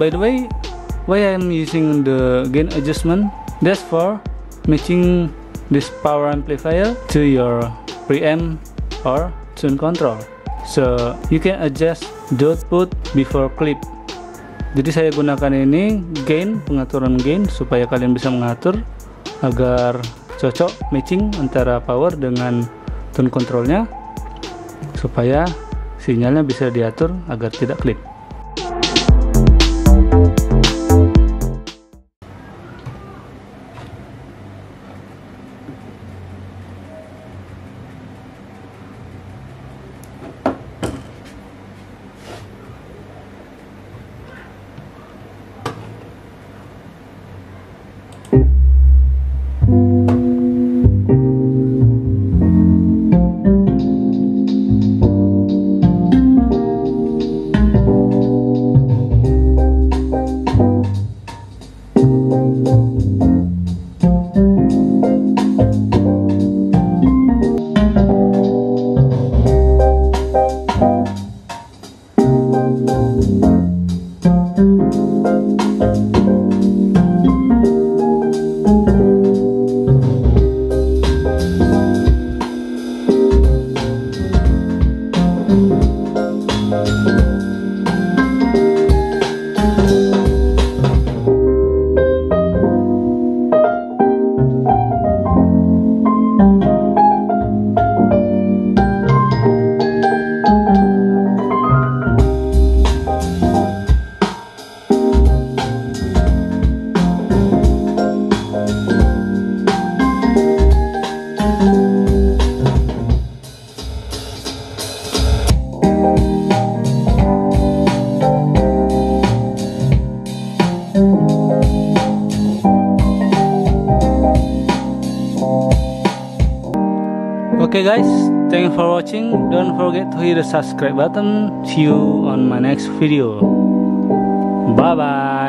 By the way why I'm using the gain adjustment? That's for matching this power amplifier to your preamp or tune control. So you can adjust the output before clip. Jadi saya gunakan ini gain pengaturan gain supaya kalian bisa mengatur agar cocok matching antara power dengan tune controlnya supaya sinyalnya bisa diatur agar tidak klip Okay guys, thank you for watching. Don't forget to hit the subscribe button. See you on my next video. Bye bye.